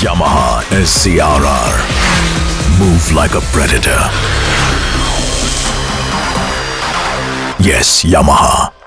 Yamaha SCRR. Move like a predator. Yes, Yamaha.